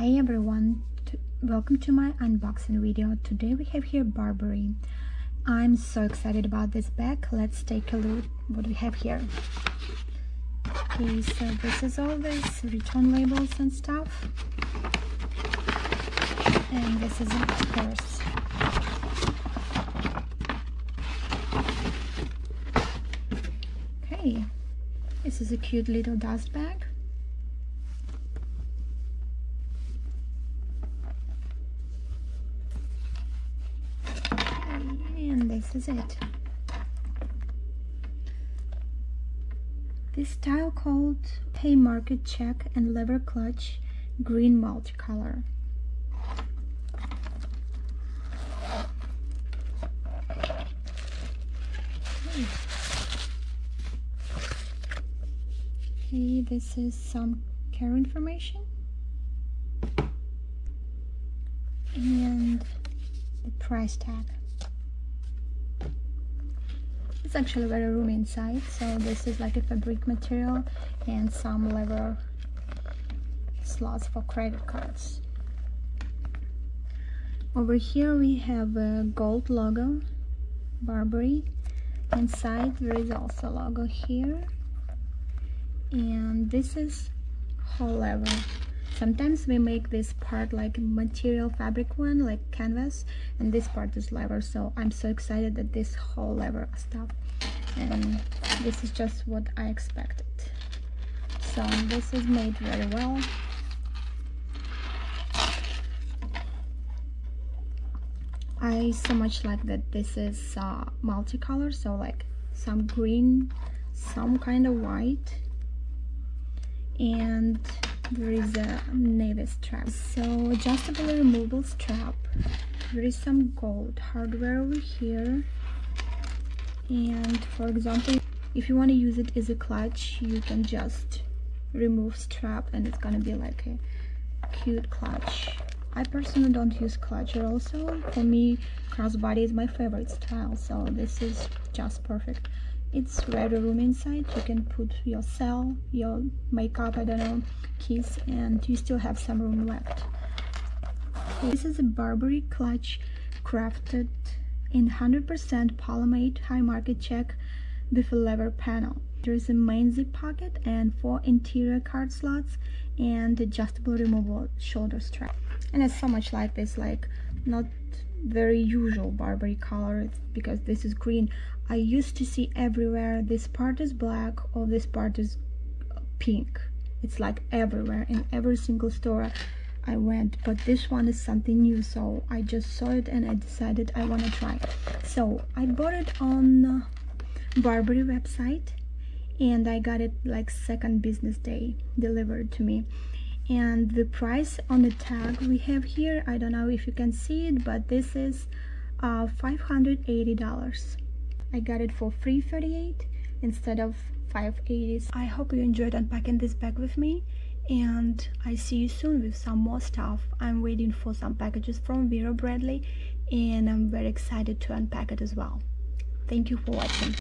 hey everyone. Welcome to my unboxing video. Today we have here Burberry I'm so excited about this bag. Let's take a look what we have here. Okay so this is all this return labels and stuff. And this is a purse. Okay this is a cute little dust bag and this is it this style called Haymarket check and lever clutch green multicolor okay this is some care information. And the price tag it's actually very roomy inside so this is like a fabric material and some leather slots for credit cards. Over here we have a gold logo Burberry. Inside there is also logo here. And this is whole leather sometimes we make this part like material fabric one like canvas and this part is leather. So i'm so excited that this whole leather stuff and this is just what i expected. So this is made very well. I so much like that this is uh, multicolor so like some green some kind of white and there is a navy strap so adjustable removable strap there is some gold hardware over here. And for example if you want to use it as a clutch you can just remove strap and it's gonna be like a cute clutch. I personally don't use clutch also for me crossbody is my favorite style. So this is just perfect it's very room inside. You can put your cell your makeup i don't know keys and you still have some room left. This is a burberry clutch crafted in 100% polyamide market check with a lever panel. There is a main zip pocket and four interior card slots and adjustable removable shoulder strap. And it's so much like this like not very usual Burberry color. Because this is green. I used to see everywhere this part is black or this part is pink. It's like everywhere. In every single store I went but this one is something new so I just saw it and I decided I want to try so I bought it on Burberry website and I got it like second business day delivered to me and the price on the tag we have here i don't know if you can see it but this is uh, 580 dollars. I got it for 338 instead of 580 i hope you enjoyed unpacking this bag with me and i see you soon with some more stuff. I'm waiting for some packages from vera bradley and i'm very excited to unpack it as well. Thank you for watching